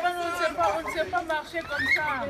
on ne sait pas marcher comme ça.